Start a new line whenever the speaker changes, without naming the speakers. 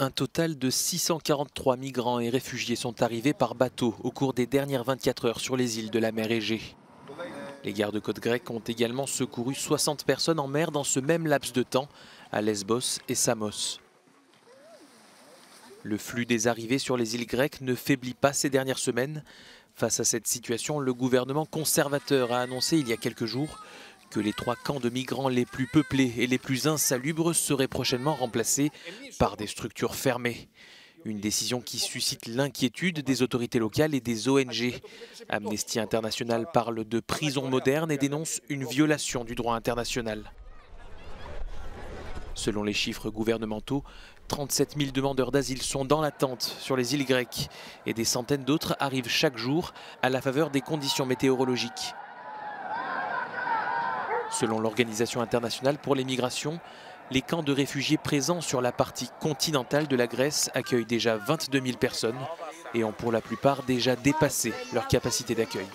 Un total de 643 migrants et réfugiés sont arrivés par bateau au cours des dernières 24 heures sur les îles de la mer Égée. Les gardes-côtes grecs ont également secouru 60 personnes en mer dans ce même laps de temps à Lesbos et Samos. Le flux des arrivées sur les îles grecques ne faiblit pas ces dernières semaines. Face à cette situation, le gouvernement conservateur a annoncé il y a quelques jours que les trois camps de migrants les plus peuplés et les plus insalubres seraient prochainement remplacés par des structures fermées. Une décision qui suscite l'inquiétude des autorités locales et des ONG. Amnesty International parle de prison moderne et dénonce une violation du droit international. Selon les chiffres gouvernementaux, 37 000 demandeurs d'asile sont dans l'attente sur les îles grecques et des centaines d'autres arrivent chaque jour à la faveur des conditions météorologiques. Selon l'Organisation internationale pour les migrations, les camps de réfugiés présents sur la partie continentale de la Grèce accueillent déjà 22 000 personnes et ont pour la plupart déjà dépassé leur capacité d'accueil.